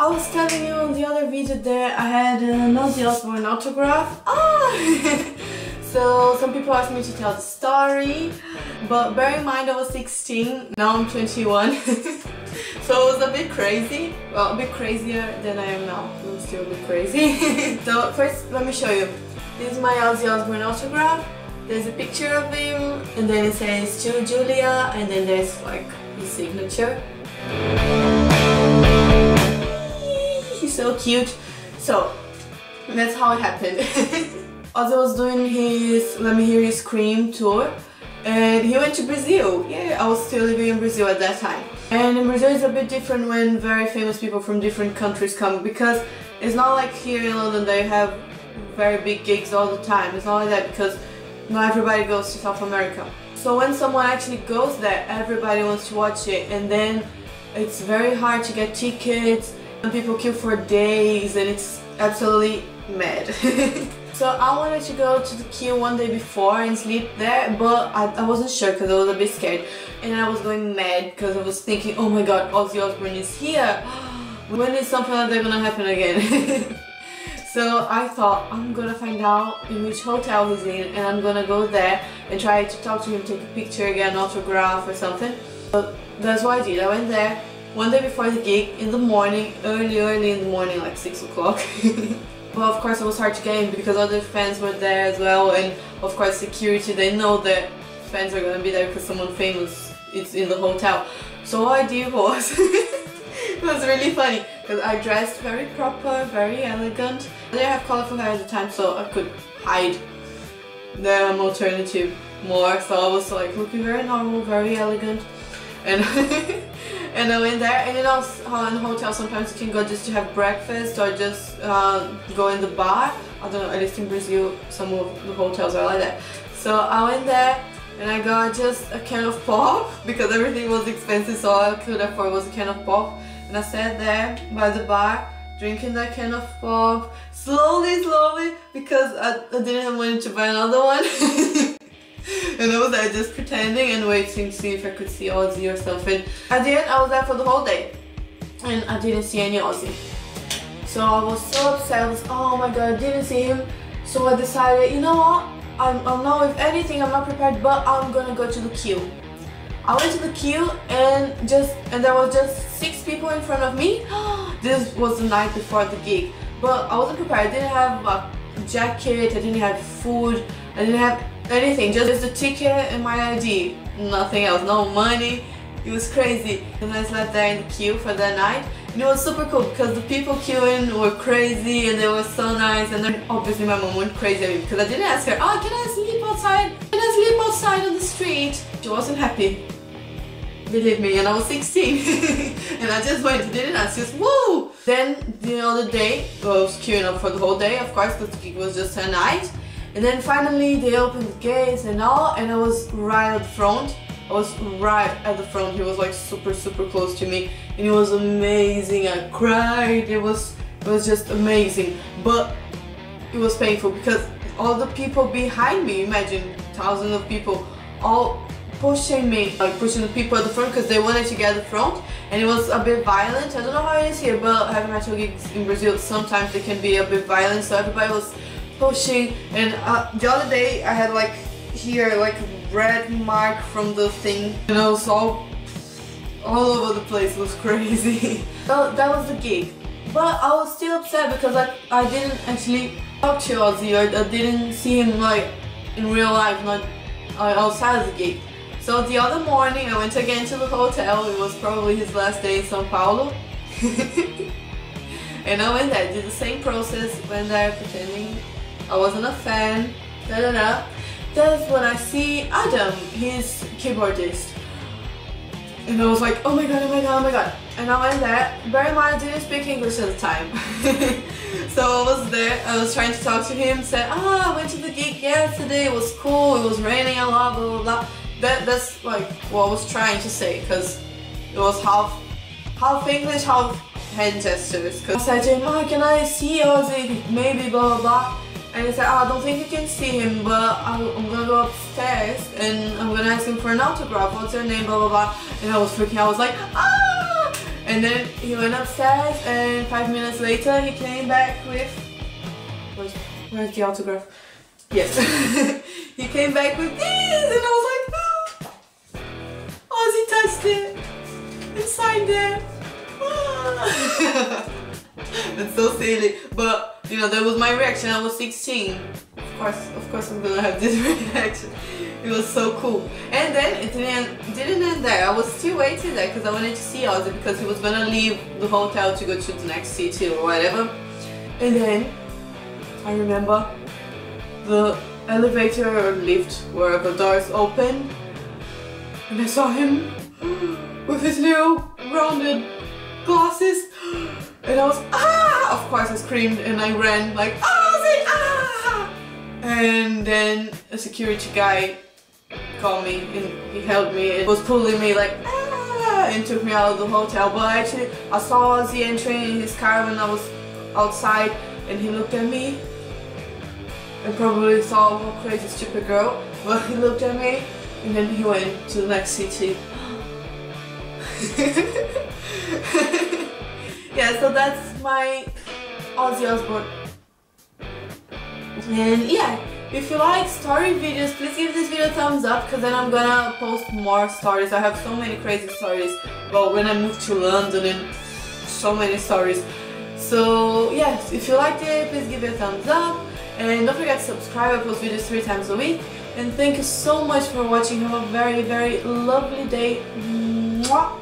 I was telling you on the other video that I had an Ozzy Osbourne autograph. Ah! so some people asked me to tell the story, but bear in mind I was 16, now I'm 21. so it was a bit crazy, well a bit crazier than I am now, I'm still a bit crazy. so first let me show you. This is my Ozzy Osbourne autograph. There's a picture of him, and then it says to Julia, and then there's like his signature. So cute. So, that's how it happened. Ozzy was doing his Let Me Hear You Scream tour, and he went to Brazil. Yeah, I was still living in Brazil at that time. And in Brazil it's a bit different when very famous people from different countries come because it's not like here in London they have very big gigs all the time. It's not like that because not everybody goes to South America. So when someone actually goes there, everybody wants to watch it and then it's very hard to get tickets and people queue for days and it's absolutely mad. so I wanted to go to the queue one day before and sleep there but I, I wasn't sure because I was a bit scared and I was going mad because I was thinking oh my god Ozzy Osbourne is here when is something like that gonna happen again So I thought I'm gonna find out in which hotel he's in and I'm gonna go there and try to talk to him, take a picture, get an autograph or something. So that's what I did. I went there one day before the gig in the morning, early, early in the morning, like 6 o'clock. but of course it was hard to get in because other fans were there as well and of course security, they know that fans are gonna be there because someone famous is in the hotel. So what I did was it was really funny because I dressed very proper, very elegant. I didn't have colorful hair at the time so I could hide the alternative more so I was like looking very normal, very elegant and and I went there and you know in hotels sometimes you can go just to have breakfast or just uh, go in the bar. I don't know at least in Brazil some of the hotels are like that. So I went there and I got just a can of pop because everything was expensive so all I could afford was a can of pop. And I sat there by the bar drinking that can of pop. Slowly slowly because I, I didn't have money to buy another one and I was there just pretending and waiting to see if I could see Ozzy or something. At the end I was there for the whole day. And I didn't see any Ozzy. So I was so upset. I was oh my god I didn't see him. So I decided you know what? I'm, I'm not with anything I'm not prepared but I'm gonna go to the queue. I went to the queue and just and there was just six people in front of me. this was the night before the gig, but I wasn't prepared. I didn't have a jacket, I didn't have food, I didn't have anything. Just the ticket and my ID, nothing else, no money. It was crazy. And I slept there in the queue for that night. And it was super cool because the people queuing were crazy and they were so nice. And then obviously my mom went crazy because I didn't ask her, oh, can I sleep outside? Can I sleep outside on the street? She wasn't happy believe me, and I was 16. and I just went, did it, and I just, woo! Then the other day, I was queuing up for the whole day, of course, because it was just a night. And then finally they opened the gates and all, and I was right at the front. I was right at the front. He was like super, super close to me, and it was amazing. I cried. It was, it was just amazing. But it was painful because all the people behind me, imagine thousands of people, all pushing me, like pushing the people at the front because they wanted to get at the front and it was a bit violent. I don't know how it is here but having metal gigs in Brazil sometimes they can be a bit violent so everybody was pushing and uh, the other day I had like here like red mark from the thing and I was all all over the place, it was crazy. so that was the gig. But I was still upset because I, I didn't actually talk to Ozzy, I, I didn't see him like in real life, not uh, outside the gig. So the other morning I went again to the hotel, it was probably his last day in Sao Paulo. and I went there, did the same process, went there pretending I wasn't a fan, da da da. That's when I see Adam, his keyboardist. And I was like, oh my god, oh my god, oh my god. And I went there, bear in mind I didn't speak English at the time. so I was there, I was trying to talk to him, said, ah, I went to the gig yesterday, it was cool, it was raining a lot, blah blah blah that that's like what I was trying to say because it was half half English, half hand gestures. Cause I said to him, oh, can I see Ozzy? Maybe blah blah blah. And he said, oh, I don't think you can see him, but I'm, I'm gonna go upstairs and I'm gonna ask him for an autograph. What's your name? Blah blah blah. And I was freaking. out. I was like, ah! And then he went upstairs and five minutes later he came back with where's, where's the autograph? Yes. he came back with this and I was like, oh, Ozzy touched it and signed it. That's so silly. But you know that was my reaction. I was 16. Of course, of course I'm gonna have this reaction. It was so cool. And then it didn't, didn't end there. I was still waiting there because I wanted to see Ozzy because he was gonna leave the hotel to go to the next city or whatever. And then I remember the elevator or lift, the doors open, and I saw him with his little rounded glasses, and I was ah! Of course, I screamed and I ran like Ozzy ah! And then a security guy called me and he held me and was pulling me like ah! and took me out of the hotel. But actually, I saw Ozzy entering in his car when I was outside, and he looked at me and probably saw a crazy stupid girl. But he looked at me and then he went to the next city. yeah, so that's my Ozzy Osbourne. And yeah, if you like story videos, please give this video a thumbs up because then I'm gonna post more stories. I have so many crazy stories about when I moved to London and so many stories. So yes, if you liked it, please give it a thumbs up. And don't forget to subscribe, I post videos three times a week. And thank you so much for watching. Have a very, very lovely day. Mwah!